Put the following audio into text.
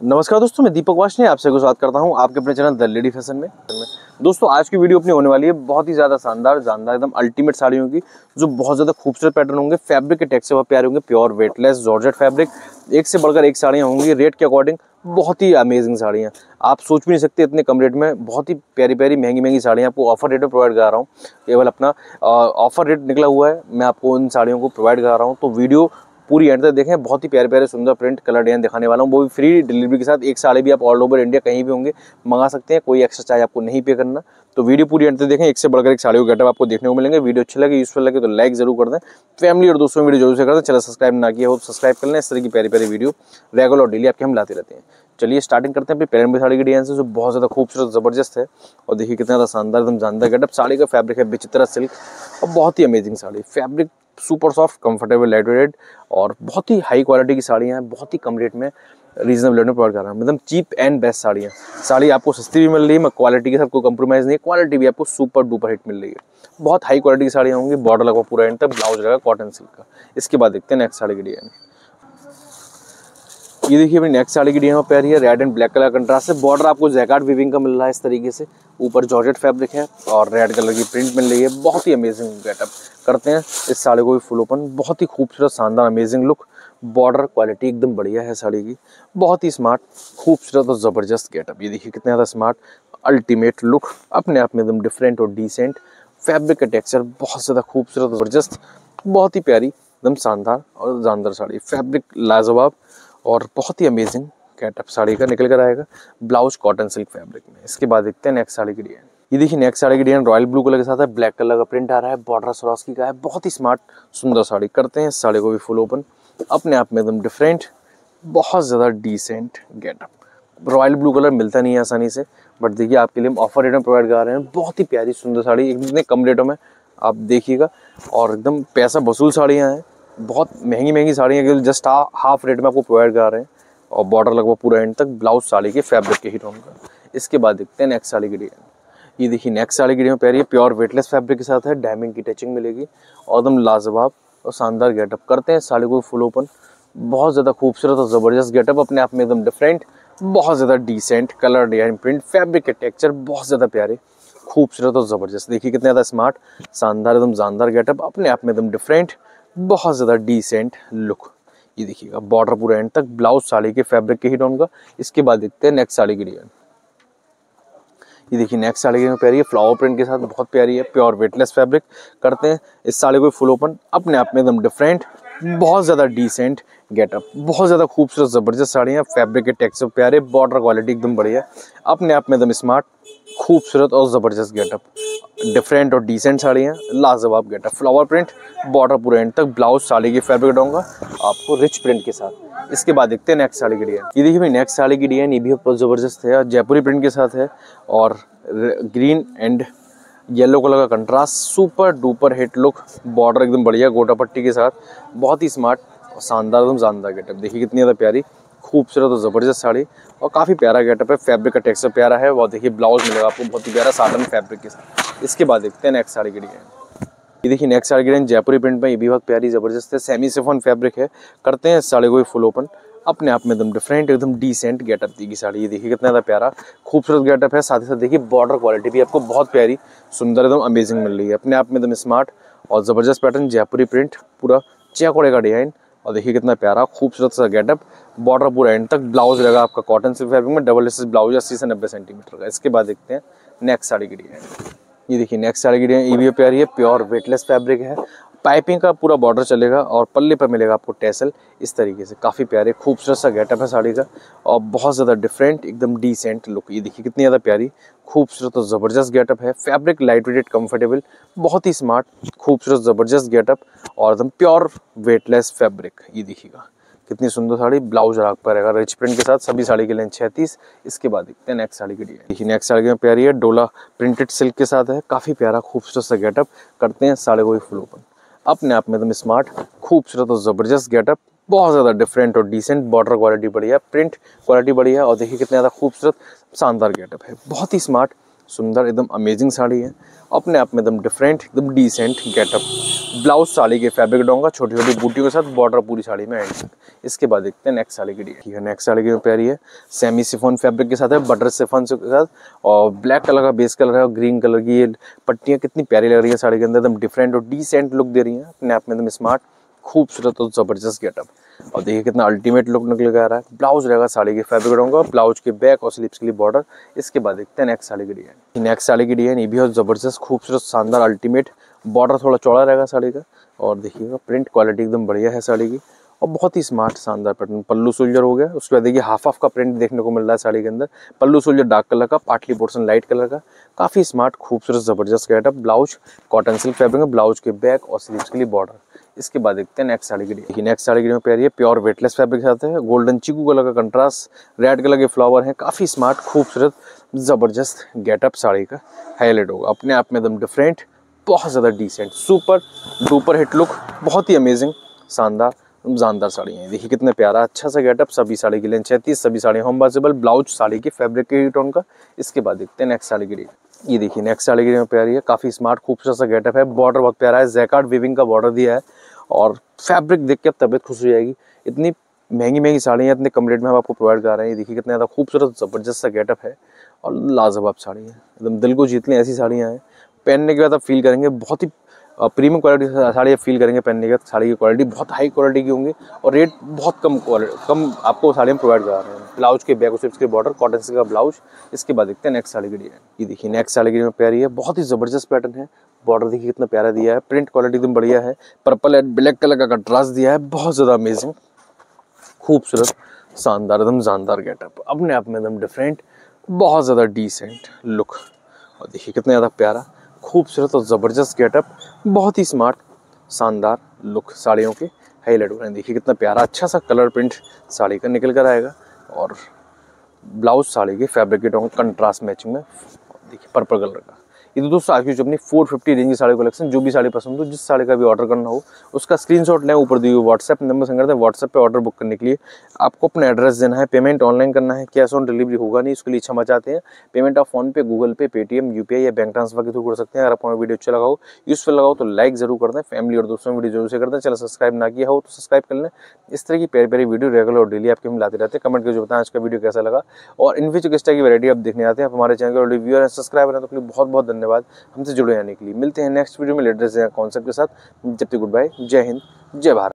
नमस्कार दोस्तों, मैं दीपक वाशनी, आपसे स्वागत करता हूँ आपके अपने चैनल द लेडी फ़ैशन में। दोस्तों, आज की वीडियो अपनी होने वाली है बहुत ही ज़्यादा शानदार, जानदार, एकदम अल्टीमेट साड़ियों की, जो बहुत ज़्यादा खूबसूरत पैटर्न होंगे। फैब्रिक के टेक्स बहुत प्यारे होंगे प्योर वेटलेस जॉर्जेट फैब्रिक एक से बढ़कर एक साड़ियाँ होंगी रेट के अकॉर्डिंग बहुत ही अमेजिंग साड़ियाँ। आप सोच भी नहीं सकते इतने कम रेट में, बहुत ही प्यारी प्यारी, महँगी महँगी साड़ियाँ आपको ऑफ़र रेट में प्रोवाइड करा रहा हूँ। केवल अपना ऑफ़र रेट निकला हुआ है, मैं आपको उन साड़ियों को प्रोवाइड करा रहा हूँ। तो वीडियो पूरी एंड तक देखें, बहुत ही प्यारे प्यारे सुंदर प्रिंट कलर डिज़ाइन दिखाने वाला हूँ। वो भी फ्री डिलीवरी के साथ, एक साड़ी भी आप ऑल ओवर इंडिया कहीं भी होंगे, मंगा सकते हैं, कोई एक्स्ट्रा चार्ज आपको नहीं पे करना। तो वीडियो पूरी एंड तक देखें, एक से बढ़कर एक साड़ी को गेटअप आपको देखने को मिलेंगे। वीडियो अच्छे लगे यूजफुल लगे तो लाइक ज़रूर कर दें। फैमिली और दोस्तों वीडियो ज़रूर से कर दें। चलो सब्सक्राइब ना किया हो सब्सक्राइब कर लें। इस तरह की प्यारी प्यारी वीडियो रेगुलर और डेली आपके हम लाते रहते हैं। चलिए स्टार्टिंग करते हैं अपनी पेरेंट साड़ी की डिज़ाइन से, जो बहुत ज़्यादा खूबसूरत, ज़बरदस्त है। और देखिए कितना ज़्यादा शानदार, एकदम जानदार गेटअप साड़ी का फैब्रिक है विचित्रा सिल्क और बहुत ही amazing sari. Fabric super soft comfortable lightweight और बहुत ही हाई क्वालिटी की साड़ियाँ हैं, बहुत ही कम रेट में रीजनेबल रेट में प्रोवाइड कर रहा हूँ। मतलब चीप एंड बेस्ट साड़ियाँ साड़ी आपको सस्ती भी मिल रही है, मैं क्वालिटी के साथ कोई कंप्रोमाइज़ नहीं है क्वालिटी भी आपको सुपर डुपर हिट मिल रही है। बहुत हाई क्वालिटी की साड़ियाँ होंगी बॉर्डर लगा पूरा एंड तक ब्लाउज लगा कॉटन सिल्क का। इसके बाद देखते हैं नेक्स्ट साड़ी की डिज़ाइन ये देखिए अपनी नेक्स्ट साड़ी की डिज़ाइन प्यारी है red and black colour contrast है बॉर्डर आपको जैकार्ड विविंग का मिल रहा है इस तरीके से। ऊपर जॉर्जेट फैब्रिक है और रेड कलर की प्रिंट मिल रही है। बहुत ही अमेजिंग गेटअप करते हैं। इस साड़ी को भी फुल ओपन बहुत ही खूबसूरत, शानदार अमेजिंग लुक बॉर्डर क्वालिटी एकदम बढ़िया है साड़ी की। बहुत ही स्मार्ट खूबसूरत और ज़बरदस्त गेटअप ये देखिए कितना ज़्यादा स्मार्ट अल्टीमेट लुक अपने आप में एकदम डिफरेंट और डिसेंट फैब्रिक का टेक्सचर बहुत ज़्यादा खूबसूरत ज़बरदस्त। बहुत ही प्यारी, एकदम शानदार और जानदार साड़ी। फैब्रिक लाजवाब। और बहुत ही अमेजिंग कैटअप साड़ी का निकल कर आएगा ब्लाउज कॉटन सिल्क फैब्रिक में। इसके बाद देखते हैं नेक्स्ट साड़ी की डिज़ाइन ये देखिए नेक्स्ट साड़ी की डिज़ाइन रॉयल ब्लू कलर के साथ है ब्लैक कलर का प्रिंट आ रहा है बॉर्डर सरोस्की का है। बहुत ही स्मार्ट सुंदर साड़ी करते हैं, साड़ी को भी फुल ओपन अपने आप में एकदम डिफरेंट बहुत ज़्यादा decent getup royal blue colour मिलता नहीं है आसानी से बट देखिए आपके लिए हम ऑफ़र रेट में प्रोवाइड कर रहे हैं। बहुत ही प्यारी, सुंदर साड़ी, इतने कम रेटों में आप देखिएगा। और एकदम पैसा वसूल साड़ियाँ हैं। बहुत महँगी महँगी साड़ियाँ केवल जस्ट हाफ़ रेट में आपको प्रोवाइड करा रहे हैं। और बॉर्डर लगभग पूरा एंड तक ब्लाउज साड़ी के फैब्रिक के ही टोन का इसके बाद देखते हैं नेक्स्ट साड़ी की डिज़ाइन ये देखिए नेक्स्ट साड़ी की डिज़ाइन प्यारी है प्योर वेटलेस फैब्रिक के साथ है डायमंड की टचिंग मिलेगी और एकदम लाजवाब और शानदार गेटअप करते हैं। साड़ी को फुल ओपन बहुत ज़्यादा खूबसूरत और ज़बरदस्त गेटअप अपने आप में एकदम डिफरेंट बहुत ज़्यादा decent colour design print fabric के टेक्चर बहुत ज़्यादा प्यारे, खूबसूरत और ज़बरदस्त। देखिए कितने ज़्यादा स्मार्ट शानदार, एकदम जानदार गेटअप अपने आप में एकदम डिफरेंट बहुत ज़्यादा डिसेंट लुक ये देखिएगा बॉर्डर पूरा एंड तक ब्लाउज साड़ी के फैब्रिक के ही टोन का इसके बाद देखते हैं नेक्स्ट साड़ी की डिज़ाइन ये देखिए नेक्स्ट साड़ी की प्यारी है फ्लावर प्रिंट के साथ बहुत प्यारी है प्योर वेटलेस फैब्रिक करते हैं, इस साड़ी को फुल ओपन अपने आप में एकदम डिफरेंट बहुत ज़्यादा डिसेंट गेटअप बहुत ज़्यादा खूबसूरत, ज़बरदस्त साड़ियाँ फैब्रिक के टेक्सचर प्यारे बॉर्डर क्वालिटी एकदम बढ़िया अपने आप में एकदम स्मार्ट खूबसूरत और ज़बरदस्त गेटअप डिफरेंट और डिसेंट साड़ियाँ लाजवाब गेटअप फ्लावर प्रिंट बॉर्डर पूरे एंड तक ब्लाउज साड़ी की फैब्रिक डाऊँगा आपको रिच प्रिंट के साथ। इसके बाद देखते हैं नेक्स्ट साड़ी की डिज़ाइन ये देखिए भाई नेक्स्ट साड़ी की डिज़ाइन ये भी बहुत ज़बरदस्त है, जयपुरी प्रिंट के साथ है। और ग्रीन एंड येलो कलर का contrast super duper hit look border एकदम बढ़िया, गोटा पट्टी के साथ। बहुत ही स्मार्ट शानदार, एकदम शानदार गेटअप देखिए कितनी ज़्यादा प्यारी, खूबसूरत और ज़बरदस्त साड़ी। और काफ़ी प्यारा गेटअप है फैब्रिक का टेक्सचर प्यारा है और देखिए ब्लाउज मिलेगा आपको, बहुत ही प्यारा साटन फैब्रिक के साथ। इसके बाद देखते हैं नेक्स्ट साड़ी की डिज़ाइन ये देखिए नेक्स्ट साड़ी की डिज़ाइन जयपुरी प्रिंट में, ये भी बहुत प्यारी, ज़बरदस्त है। सेमी सिफोन फैब्रिक है। करते हैं साड़ी को भी फुल ओपन अपने आप में एकदम डिफरेंट एकदम डिसेंट गेटअप दी साड़ी। ये देखिए कितना ज़्यादा प्यारा, खूबसूरत गेटअप है। साथ ही साथ देखिए बॉर्डर क्वालिटी भी आपको बहुत प्यारी, सुंदर, एकदम अमेजिंग मिल रही है। अपने आप में एकदम स्मार्ट और ज़बरदस्त पैटर्न जयपुरी प्रिंट पूरा चेकोड़े का डिज़ाइन और देखिए कितना प्यारा, खूबसूरत सा गेटअप बॉर्डर पूरा एंड तक ब्लाउज लगा आपका कॉटन से फैब्रिक में डबल एस ब्लाउज अस्सी से नब्बे सेंटीमीटर का। इसके बाद देखते हैं नेक्स्ट साड़ी की डिज़ाइन ये देखिए नेक्स्ट साड़ी की डिज़ाइन ये भी प्यारी है प्योर वेटलेस फैब्रिक है। पाइपिंग का पूरा बॉर्डर चलेगा और पल्ले पर मिलेगा आपको टेसल। इस तरीके से काफ़ी प्यारे, खूबसूरत सा गेटअप है साड़ी का और बहुत ज़्यादा डिफरेंट एकदम डिसेंट लुक ये देखिए कितनी ज़्यादा प्यारी, खूबसूरत और ज़बरदस्त गेटअप है। फैब्रिक लाइट वेटेड कंफर्टेबल बहुत ही स्मार्ट खूबसूरत, ज़बरदस्त गेटअप और एकदम प्योर वेटलेस फैब्रिक ये देखिएगा, कितनी सुंदर साड़ी। ब्लाउज राग पर रहेगा रिच प्रिंट के साथ सभी साड़ी के लेंथ छत्तीस। इसके बाद देखते हैं नेक्स्ट साड़ी की डिज़ाइन देखिए नेक्स्ट साड़ी की प्यारी है, डोला प्रिंटेड सिल्क के साथ है। काफ़ी प्यारा, खूबसूरत सा गेटअप करते हैं साड़ी को भी फुल ओपन अपने आप में एकदम स्मार्ट खूबसूरत और ज़बरदस्त गेटअप बहुत ज़्यादा डिफरेंट और डिसेंट बॉर्डर क्वालिटी बढ़िया प्रिंट क्वालिटी बढ़िया और देखिए कितना ज़्यादा खूबसूरत, शानदार गेटअप है। बहुत ही स्मार्ट सुंदर, एकदम अमेजिंग साड़ी है। अपने आप में एकदम डिफरेंट एकदम डिसेंट गेटअप ब्लाउज साड़ी के फैब्रिक डाऊँगा छोटी छोटी बूटियों के साथ बॉर्डर पूरी साड़ी में एंड इसके बाद देखते हैं नेक्स्ट साड़ी की ठीक है नेक्स्ट साड़ी की प्यारी है। सेमी सिफोन फैब्रिक के साथ है बटर सिफोन के साथ। और ब्लैक कलर का बेस कलर है और ग्रीन कलर की ये पट्टियाँ कितनी प्यारी लग रही है साड़ी के अंदर। एकदम डिफरेंट और डिसेंट लुक दे रही है। अपने आप में एकदम स्मार्ट खूबसूरत और ज़बरदस्त गेटअप और देखिए कितना अल्टीमेट लुक निकल के आ रहा है। ब्लाउज रहेगा साड़ी के फैब्रिक रहूँगा ब्लाउज के बैक और स्लीव्स के लिए बॉर्डर इसके बाद देखते हैं नेक्स्ट साड़ी की डिज़ाइन नेक्स्ट साड़ी की डिज़ाइन ये भी बहुत ज़बरदस्त, खूबसूरत, शानदार अल्टीमेट बॉर्डर थोड़ा चौड़ा रहेगा साड़ी का। और देखिएगा प्रिंट क्वालिटी एकदम बढ़िया है साड़ी की। और बहुत ही स्मार्ट शानदार पैटर्न पल्लू सोल्जर हो गया। उसके बाद देखिए हाफ़ ऑफ़ का प्रिंट देखने को मिल रहा है साड़ी के अंदर। पल्लू सोल्जर डार्क कलर का पार्टली पोर्सन लाइट कलर का। काफ़ी स्मार्ट खूबसूरत, ज़बरदस्त getup blouse cotton silk fabric blouse के बैक और स्लीव्स के लिए बॉर्डर इसके बाद देखते हैं नेक्स्ट साड़ी की नेक्स्ट साड़ी की प्यारी है प्योर वेटलेस फैब्रिक साथ है। गोल्डन चिकू कलर का कंट्रास्ट रेड कलर के फ्लावर हैं। काफ़ी स्मार्ट खूबसूरत, ज़बरदस्त गेटअप साड़ी का हाईलाइट होगा। अपने आप में एकदम डिफरेंट बहुत ज़्यादा decent super duper hit look बहुत ही अमेजिंग शानदार, जानदार साड़ी है। देखिए कितने प्यारा अच्छा सा गेटअप सभी साड़ी के लिए छत्तीस सभी साड़ी होम वाजेबल ब्लाउज साड़ी के फैब्रिक के टोन का। इसके बाद देखते हैं नेक्स्ट साड़ी की ये देखिए नेक्स्ट साड़ी की प्यारी है, काफ़ी स्मार्ट खूबसूरत सा गेटअप है। बॉर्डर बहुत प्यारा है जैकार्ड विविंग का बॉर्डर दिया है। और फैब्रिक देख के अब तबीयत खुश हो जाएगी। इतनी महँगी महँगी साड़ियाँ इतने कम रेट में हम आपको प्रोवाइड कर रहे हैं। देखिए कितना ज़्यादा खूबसूरत, ज़बरदस्त सा गेटअप है और लाजवाब साड़ी है। एकदम दिल को जीत लें ऐसी साड़ियाँ हैं। पहनने के बाद आप फील करेंगे बहुत ही प्रीमियम क्वालिटी साड़ी आप फील करेंगे पहनने के बाद। साड़ी की क्वालिटी बहुत हाई क्वालिटी की होंगी और रेट बहुत कम कम आपको साड़ी में प्रोवाइड करा रहे हैं। ब्लाउज के बैक उसके बॉर्डर कॉटन से का ब्लाउज। इसके बाद देखते हैं नेक्स्ट साड़ी की डिज़ाइन ये देखिए नेक्स्ट साड़ी की डिज़ाइन प्यारी है, बहुत ही ज़बरदस्त पैटर्न है। बॉर्डर देखिए, कितना प्यारा दिया है। प्रिंट क्वालिटी एकदम बढ़िया है। पर्पल एंड ब्लैक कलर का कंट्रास्ट दिया है। बहुत ज़्यादा अमेजिंग खूबसूरत, शानदार, एकदम शानदार गेटअप अपने आप में एकदम डिफरेंट बहुत ज़्यादा डिसेंट लुक और देखिए, कितना ज़्यादा प्यारा, खूबसूरत और ज़बरदस्त गेटअप बहुत ही स्मार्ट शानदार लुक साड़ियों के। हाईलाइट हो रहे हैं। देखिए, कितना प्यारा अच्छा सा कलर प्रिंट साड़ी का निकल कर आएगा। और ब्लाउज साड़ी की फैब्रिक के कंट्रास्ट मैचिंग में देखिए पर्पल कलर का। ये तो दोस्तों आज की अपनी 450 रेंज की साड़ी कलेक्शन जो भी साड़ी पसंद हो, जिस साड़ी का भी ऑर्डर करना हो, उसका स्क्रीनशॉट लें, ऊपर दिए व्हाट्सएप नंबर संग करते हैं व्हाट्सएप पे ऑर्डर बुक करने के लिए। आपको अपना एड्रेस देना है पेमेंट ऑनलाइन करना है कैश ऑन डिलीवरी होगा नहीं, उसके लिए क्षमा चाहते हैं। पेमेंट आप PhonePe Google pay Paytm UPI या बैंक ट्रांसफ़र के थ्रू कर सकते हैं। अगर आपको वीडियो अच्छा लगाओ यूजफुल लगाओ तो लाइक ज़रूर करते हैं। फैमिली और दोस्तों वीडियो ज़रूर से करते हैं। चलो सब्सक्राइब ना किया हो तो सब्सक्राइब कर लें। इस तरह की प्यारी प्यारी वीडियो रेगुलर और डेली आपके हम लाते रहते हैं। कमेंट करके जो बताएँ, आज का वीडियो कैसा लगा। और इन फ्यूचर किस तरह की वैरायटी आप देखने आते हैं हमारे चैनल का रिव्यूअर सब्सक्राइबर है तो बहुत बहुत धन्यवाद। हमसे जुड़े रहने के लिए मिलते हैं नेक्स्ट वीडियो में। लेटेस्ट कॉन्सेप्ट के साथ। जब तक गुड बाय जय हिंद। जय भारत।